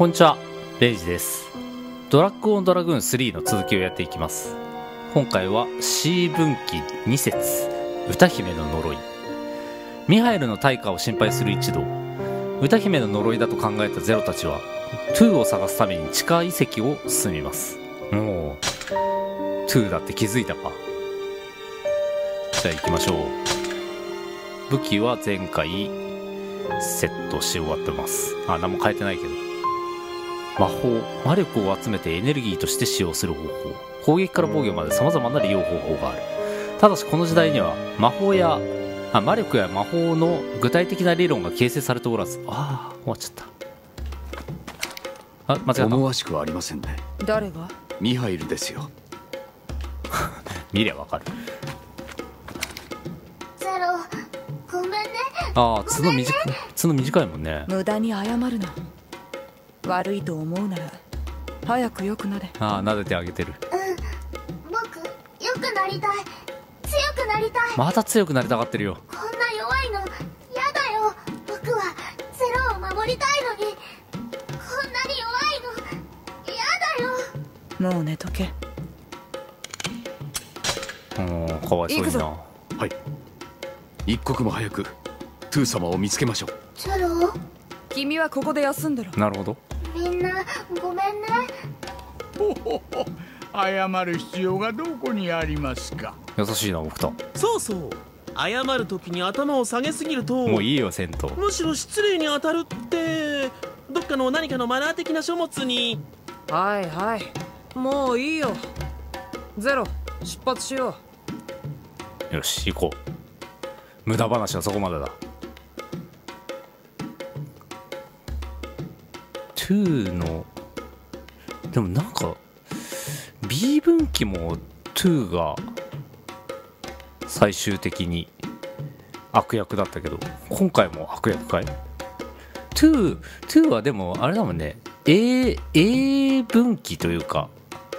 こんにちは、レイジです。ドラッグオンドラグーン3の続きをやっていきます。今回は C 分岐2節歌姫の呪い。ミハエルの大化を心配する一同。歌姫の呪いだと考えたゼロたちは、トゥーを探すために地下遺跡を進みます。もう、トゥーだって気づいたか。じゃあ行きましょう。武器は前回セットし終わってます。あ、何も変えてないけど。魔法、魔力を集めてエネルギーとして使用する方法。攻撃から防御まで様々な利用方法がある。ただしこの時代には魔法や、あ、魔力や魔法の具体的な理論が形成されておらず、ああ、終わっちゃった。あ、間違った。思わしくはありませんね誰が？ミハイルですよ 見りゃわかる。ゼロごめんねああ、角短い、角短いもんね。無駄に謝るな悪いと思うなら早く良くなれ。ああ、撫でてあげてる。僕良くなりたい。強くなりたい。また強くなりたがってるよ。こんな弱いのやだよ。僕はゼロを守りたいのに。こんなに弱いのやだよ。もう寝とけ。うん、かわいそうにな。行くぞ。はい。一刻も早くトゥー様を見つけましょう。ゼロ君はここで休んでろ。なるほど。みんなごめんね。ほほほ。謝る必要がどこにありますか？優しいな、僕と。そうそう。謝る時に頭を下げすぎるともういいよ、戦闘。むしろ失礼に当たるってどっかの何かのマナー的な書物に。はいはい。もういいよ。ゼロ。出発しよよし、行こう。無駄話はそこまでだ。2の、でもなんか、B 分岐も2が最終的に悪役だったけど、今回も悪役かい ?2、2はでもあれだもんね、A、A 分岐というか、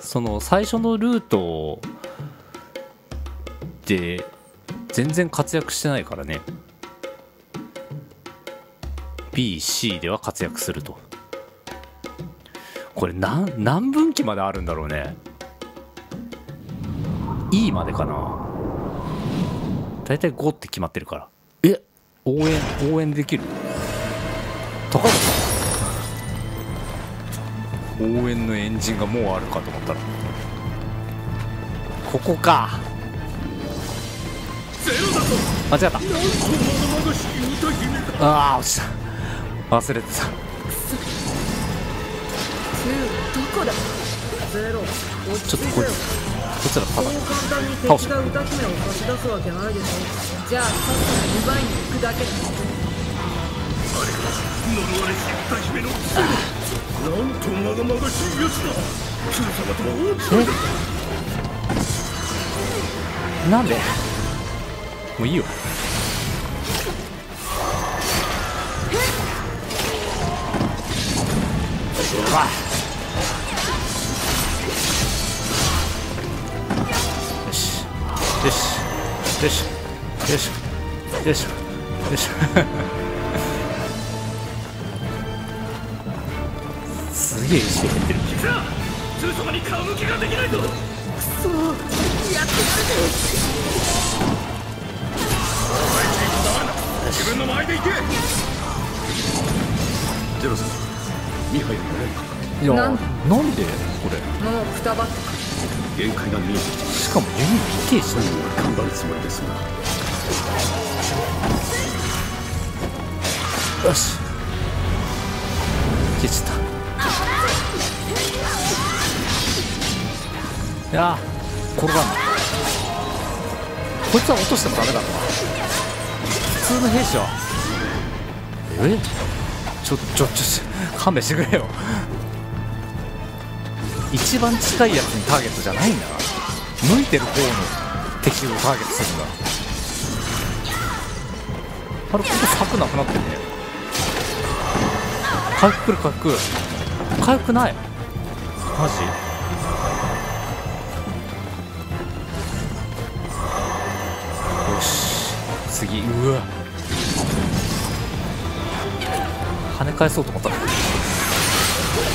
その最初のルートで全然活躍してないからね。BC では活躍すると。これ何何分岐まであるんだろうね。E までかな。だいたい5って決まってるから。え応援応援できる？高田応援のエンジンがもうあるかと思ったら。ここか。間違った。ああ落ちた。忘れてた。うどこだ？ゼロ。ちょっとこいつ。こいつらただ簡単に倒し敵が歌姫を差し出すわけないでしょ。じゃあさっさと奪いに行くだけ。だ呪われし歌姫の。ゼロなんとまがまがしいやつだトゥー様とは大違い。だなんで？もういいよし。よし。よし。よし。よし。すげえ意識減ってるさあトゥー様に顔向けができないぞクソやってやるぜ自分の前で行けゼロ様ミハイルがいやなんなんでこれもうくたばったか限界が見えてきしかも弓否定したた頑張るつもりですが。よし。消えちゃった。いやー転がんな。こいつは落としてもダメだろ普通の兵士は。え？ちょちょちょ勘弁してくれよ一番近いやつにターゲットじゃないんだな。向いてる方の敵をターゲットするんだ。あれここ柵なくなってんね。回復来る回復。回復ない。マジ？よし。次。うわ。跳ね返そうと思った。んだけど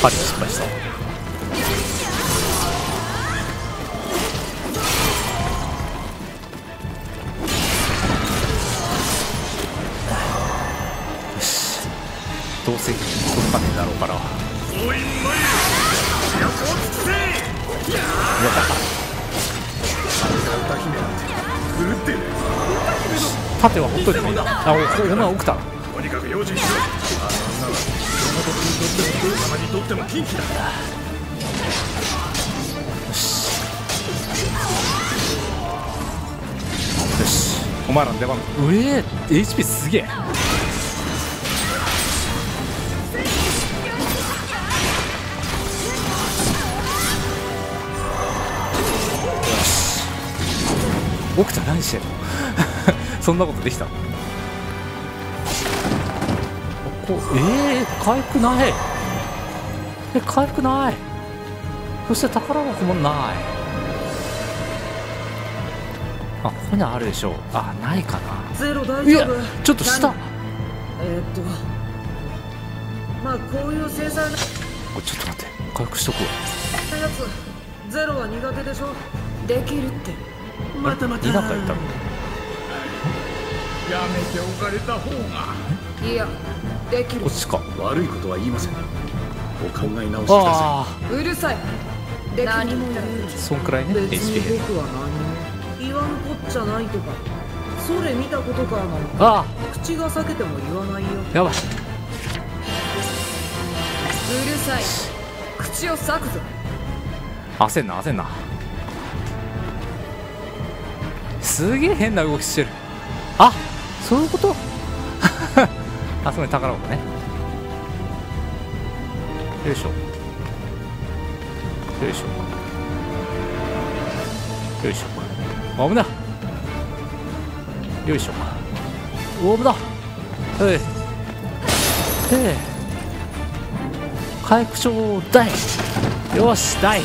パリ失敗した。どうせ届かねえだろうから。やだ。歌姫なんて狂ってる。盾はほっといてもいいんだあおお前起きたとにかく用心しろあんなの山本君にとっても父様にとっても禁忌だよしお前らの出番うえー HP すげえ奥田何してんのそんなことできた？のここえー、回復ない。え回復ない。そして宝箱もない。あここにあるでしょう。あないかな。ゼロ大いや丈夫ちょっと下。こえーっと。まあこういう繊細な。れちょっと待って。回復しとくわ。ゼロは苦手でしょ？できるってまたまたいたの？やめておかれた方が。いやできる。こっちか。悪いことは言いません。お考え直しくださあうるさい。で何も言うあそんくらいね別 HP 僕は何も。言わんこっちゃないとか。それ見たことかなんかあ。口が裂けても言わないよ。あやばい。うるさい。口を裂くぞ。焦んな焦んなすげえ変な動きしてる。あそういうこと？あそこに宝箱ね。よいしょ。よいしょ。よいしょ。危な。いよいしょ。お危な。い。はい。え回復ちょうだいよし大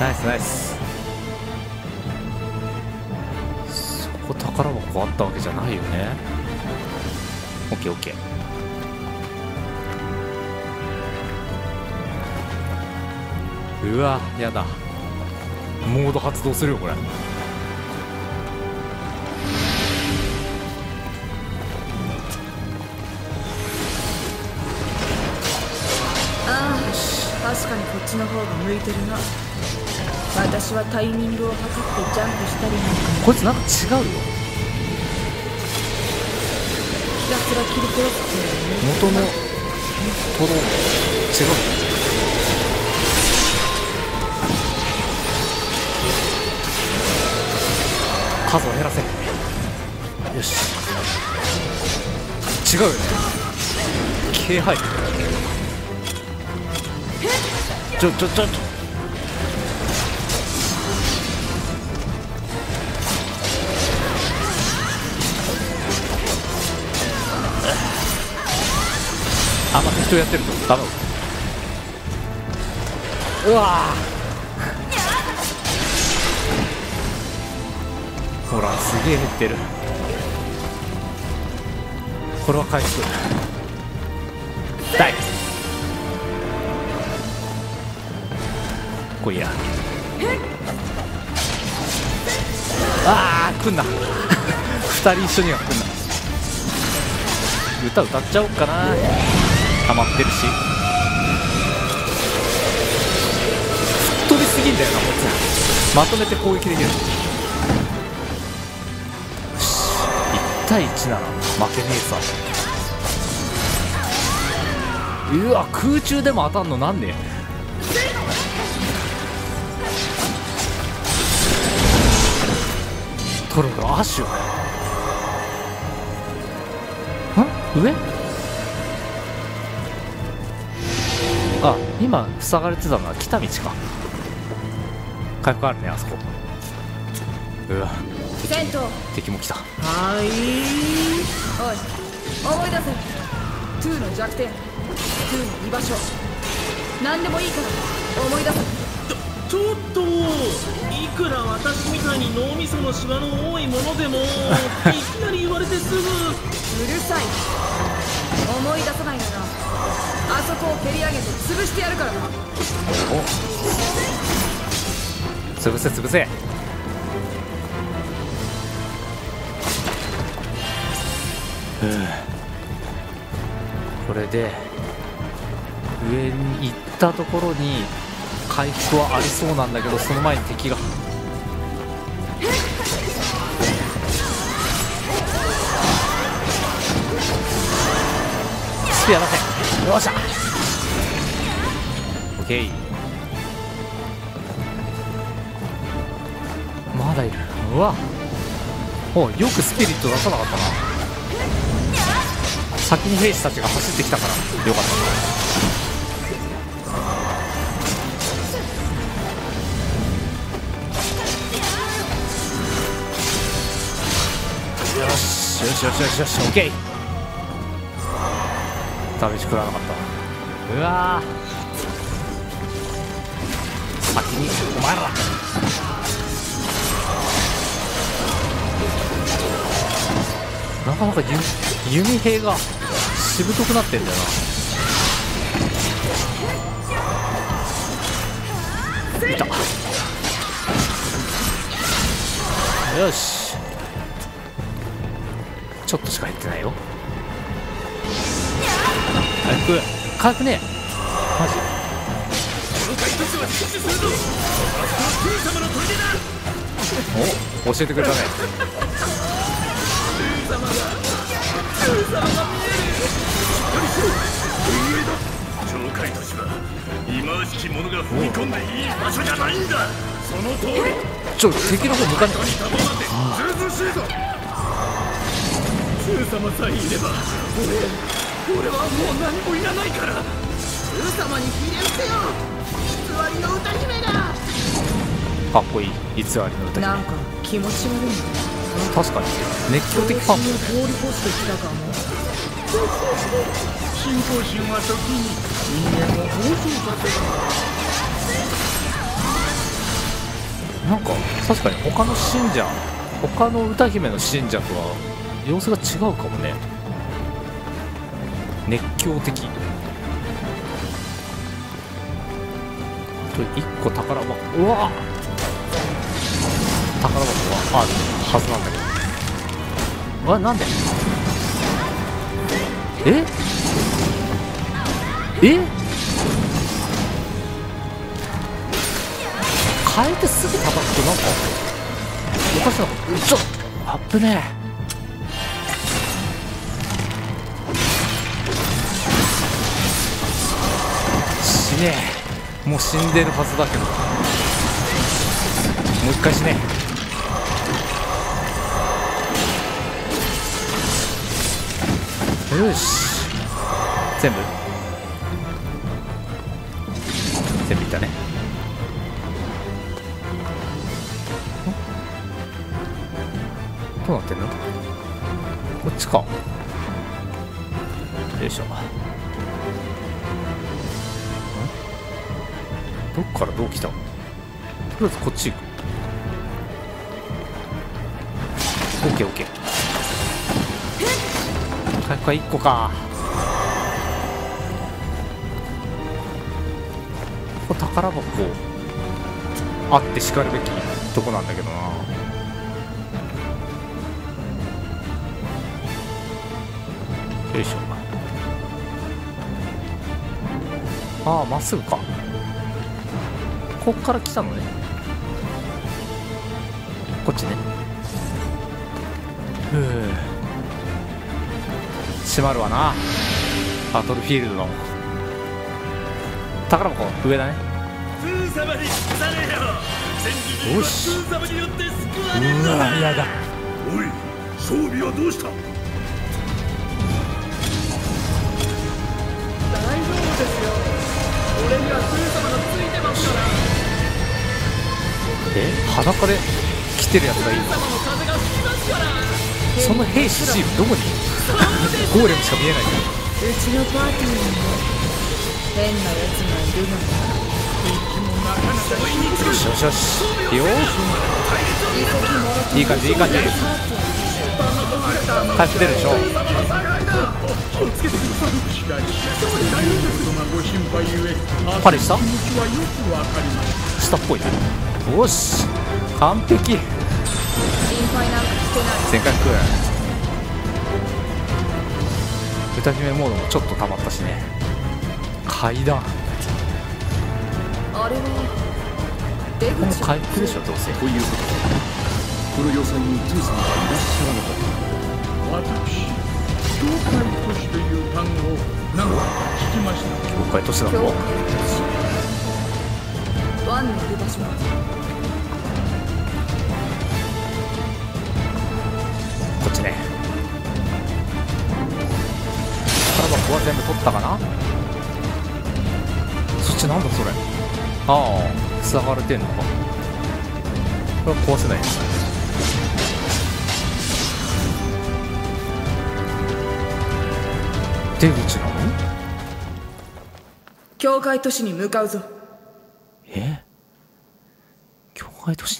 ナイスナイス宝箱あったわけじゃないよね。オッケーオッケー。うわやだ。モード発動するよこれ。ああ確かにこっちの方が向いてるな。私はタイミングを測ってジャンプしたりなんか。こいつなんか違うよ元のトロ違う数を減らせよし違うよね気配ちょちょちょちょあんま適当やってると。ダメだうわー。ほらすげえ減ってる。これは回復。大こいや。あー来んな。二人一緒には来んな。歌歌っちゃおうかな溜まってるし。吹っ飛びすぎんだよなこいつまとめて攻撃できる。よし。1対1なら負けねえさうわ空中でも当たんのなんねトロロアッシュん？上？あ今塞がれてたのは来た道か。回復あるねあそこ。うわ。戦闘敵も来た。はい。おい思い出せ。2の弱点。2の居場所。何でもいいから。思い出せ。ちょっといくら私みたいに脳みそのシワの多いものでも いきなり言われてすぐ。うるさい。思い出さないな。らあそこを蹴り上げて潰してやるからな。潰せ潰せ。これで上に行ったところに回復はありそうなんだけどその前に敵が。スピア出せよっしゃ。オッケーまだいる。うわ。およくスピリット出さなかったな。先に兵士たちが走ってきたから。よかった。よしよしよしよしよしオッケーダメージ食らわなかったうわー。先にお前ら。なかなか弓弓兵がしぶとくなってんだよな。いた。よし。ちょっとしか減ってないよ。回復回復ね。マジ。お教えてくれたね。鳥海都市は忌まわしき者が踏み込んでいその通りちょ敵の方向かね玉なんてずうずうしいぞスー様さえいれば俺俺はもう何もいらないから。スー様にひれ伏せよ。偽りの歌姫がかっこいい。偽りの歌なんか気持ち悪いんだ確かに。熱狂的ファン。を通り越してきたかも信仰心は時に人間を暴走させるなんか確かに他の信者他の歌姫の信者とは様子が違うかもね熱狂的。と1個宝箱。うわ！宝箱はあるはずなんだけど。うわなんで？え？え？変えてすぐ叩くとなんかおかしなこと。ちょっあっぶねえ。ねえもう死んでるはずだけど。もう一回死ね。よし。全部。全部いったね。どうなってんの？こっちか。よいしょ。どっからどう来た？とりあえずこっち行く。オッケーオッケー。回復は1個か。ここ宝箱。あってしかるべきとこなんだけどな。よいしょ。ああまっすぐか。こっから来たのね。こっちね。ふう。閉まるわな。バトルフィールドの。宝箱上だね。よ。し。うわやだ。おい装備はどうした？裸で来てるやつがいるその兵士チームどこに？ゴーレムしか見えない。けどうちのパーティーにも変なやつがいるのだよし。よし。よし。いいよいい感じいい感じ回復出るでし。ょパリし。た下っぽいねよし。完璧。せっかく歌姫モードもちょっと溜まったしね。階段。あれは出口回復でしょどうせ。ということ。でこの要塞にトゥー様はいらっしゃらなかった。私教会都市という単語を何度か聞きました。教会都市なの教会都市ワンのいる場所。はこっちね。カラバコは全部取ったかな？そっちなんだそれ。ああ塞がれてんのか。これは壊せないんです。ね出口なの？教会都市に向かうぞえ教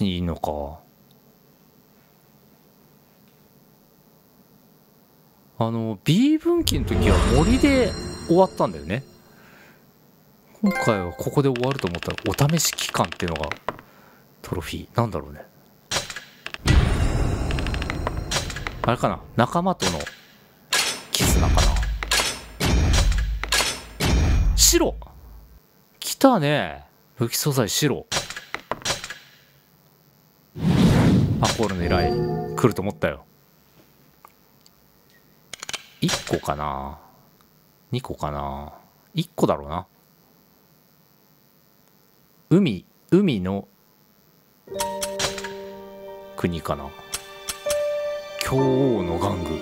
会都市にいいのか。あの B 分岐の時は森で終わったんだよね。今回はここで終わると思ったらお試し期間っていうのがトロフィー。なんだろうね。あれかな？仲間との絆かな？白。来たね。武器素材白。アコールの依頼来ると思ったよ。1個かな？2個かな？1個だろうな。海海の国かな。京王の玩具。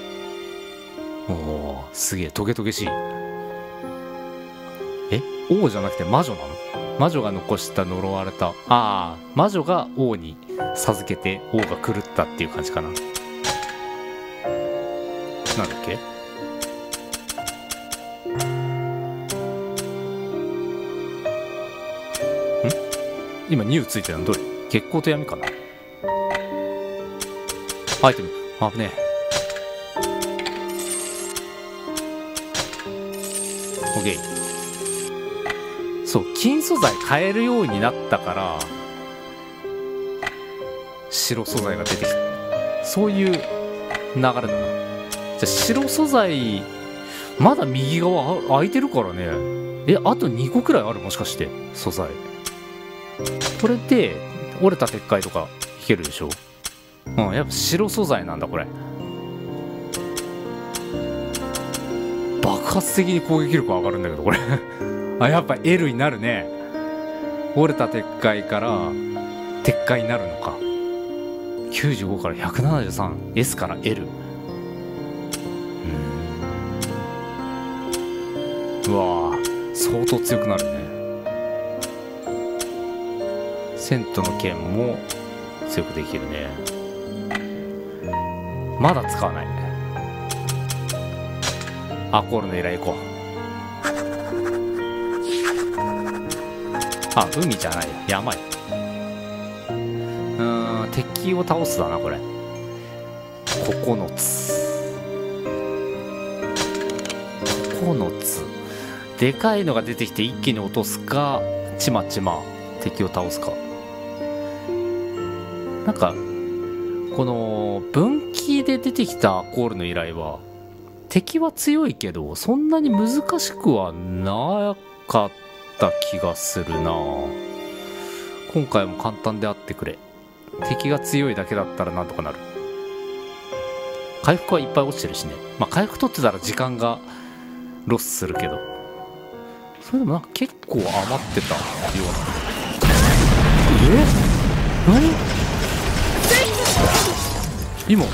おおすげえトゲトゲしい。え？王じゃなくて魔女なの？魔女が残した呪われた。ああ魔女が王に授けて王が狂ったっていう感じかな。なんだっけ？ん？今ニューついてるのどれ？月光と闇かな？アイテム。あぶねえ。オッケー。そう金素材買えるようになったから白素材が出てきた。そういう流れだな。じゃ白素材まだ右側空いてるからね。えあと2個くらいある？もしかして素材。これで折れた鉄塊とか引けるでしょ？うんやっぱ白素材なんだこれ。爆発的に攻撃力上がるんだけどこれ。あやっぱ L になるね。折れた鉄塊から鉄塊になるのか。95から 173S から L うん。うわ相当強くなるね。セントの剣も強くできるね。まだ使わない。アコールの依頼行こう。あ海じゃない山や。うーん敵を倒すだなこれ。9つ。9つ。でかいのが出てきて一気に落とすかちまちま敵を倒すか。なんかこの分岐で出てきたコールの依頼は敵は強いけどそんなに難しくはなかった気がするな。今回も簡単であってくれ。敵が強いだけだったらなんとかなる。回復はいっぱい落ちてるしね。まあ回復取ってたら時間がロスするけど。それでもなんか結構余ってたような。え？何？今？あ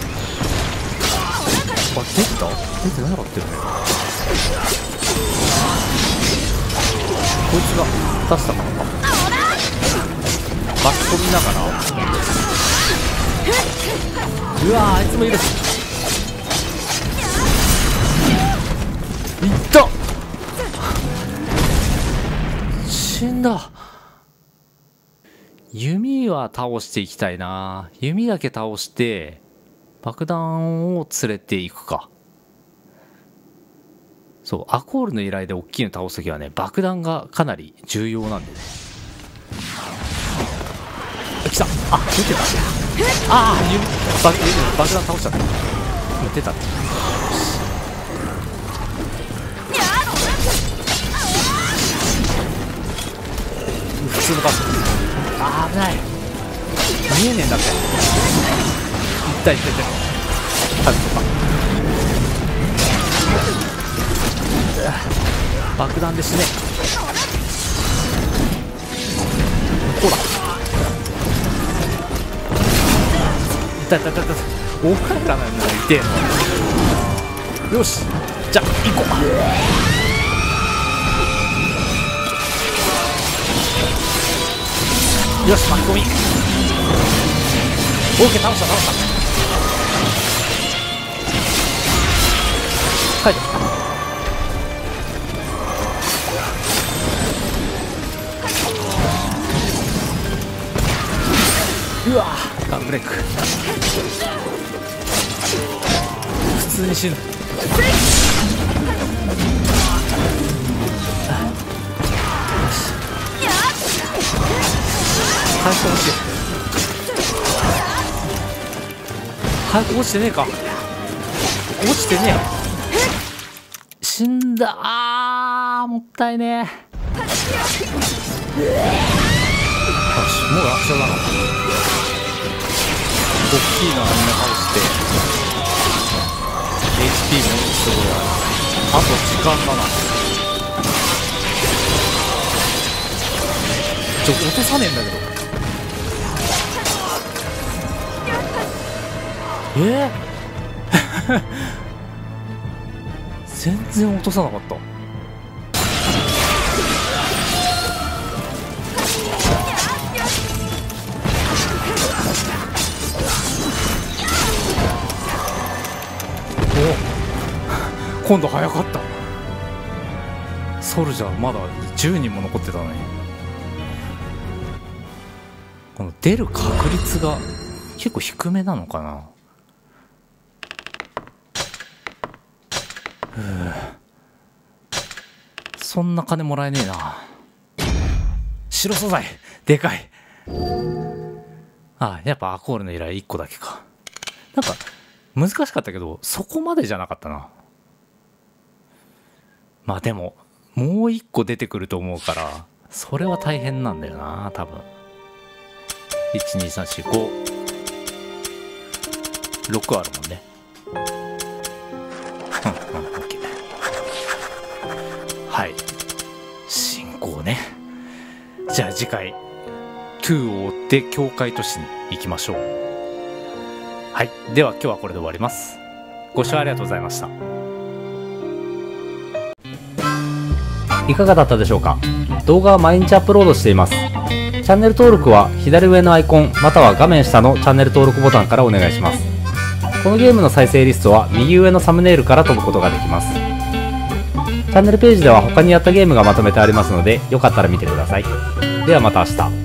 出てた？出てなかったよね。こいつが出したのか巻き込みながら？うわーあいつもいる。いった！死んだ。弓は倒していきたいな。弓だけ倒して爆弾を連れていくか。そうアコールの依頼で大きいの倒す時はね爆弾がかなり重要なんでね。あ来た。あ出てた。ああ爆爆弾倒しちゃった。出た普通のバス。あ危ない。見えねえんだって。いったいったいった数とか爆弾で死ね。ほら。いたいたいたい。たお前らなんだ痛えの。よし。じゃあ行こう。よし巻き込み。OK 倒した倒した。はい。うわガンブレイク。普通に死ぬ。早く落ちて早く落ちてねえか。落ちてねえ死んだ。あーもったいねえ。よしもう楽勝だな。きいのはみんな倒して HP もすごいあと時間だな。ちょ落とさねえんだけど。え？ー、全然落とさなかった。今度早かった。ソルジャーまだ10人も残ってたのに。この出る確率が結構低めなのかな。そんな金もらえねえな。白素材。でかい。あやっぱアコールの依頼1個だけか。なんか難しかったけどそこまでじゃなかったな。まあでももう1個出てくると思うからそれは大変なんだよな多分。12345 6あるもんね。うんうん OK はい。進行ね。じゃあ次回2を追って境界都市に行きましょう。はい。では今日はこれで終わります。ご視聴ありがとうございました。いかがだったでしょうか？動画は毎日アップロードしています。チャンネル登録は左上のアイコンまたは画面下のチャンネル登録ボタンからお願いします。このゲームの再生リストは右上のサムネイルから飛ぶことができます。チャンネルページでは他にやったゲームがまとめてありますのでよかったら見てください。ではまた明日。